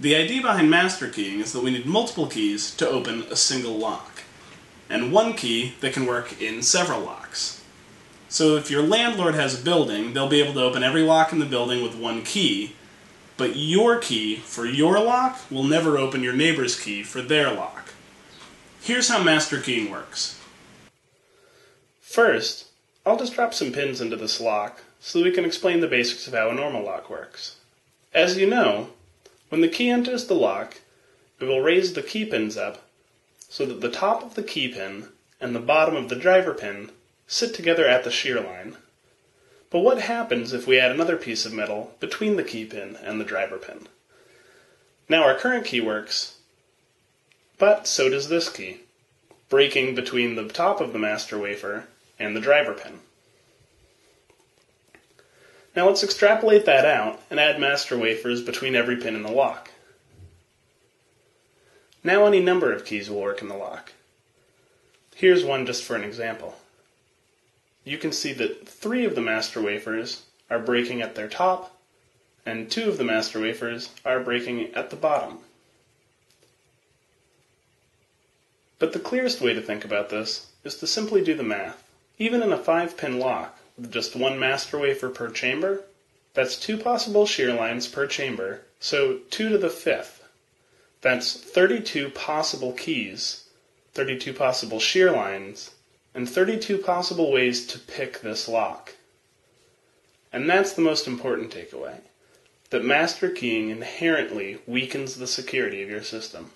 The idea behind master keying is that we need multiple keys to open a single lock, and one key that can work in several locks. So if your landlord has a building, they'll be able to open every lock in the building with one key, but your key for your lock will never open your neighbor's key for their lock. Here's how master keying works. First, I'll just drop some pins into this lock so that we can explain the basics of how a normal lock works. As you know, when the key enters the lock, it will raise the key pins up so that the top of the key pin and the bottom of the driver pin sit together at the shear line. But what happens if we add another piece of metal between the key pin and the driver pin? Now our current key works, but so does this key, breaking between the top of the master wafer and the driver pin. Now let's extrapolate that out and add master wafers between every pin in the lock. Now any number of keys will work in the lock. Here's one just for an example. You can see that three of the master wafers are breaking at their top, and two of the master wafers are breaking at the bottom. But the clearest way to think about this is to simply do the math. Even in a 5-pin lock, just one master wafer per chamber, that's two possible shear lines per chamber, so 2 to the fifth. That's 32 possible keys, 32 possible shear lines, and 32 possible ways to pick this lock. And that's the most important takeaway, that master keying inherently weakens the security of your system.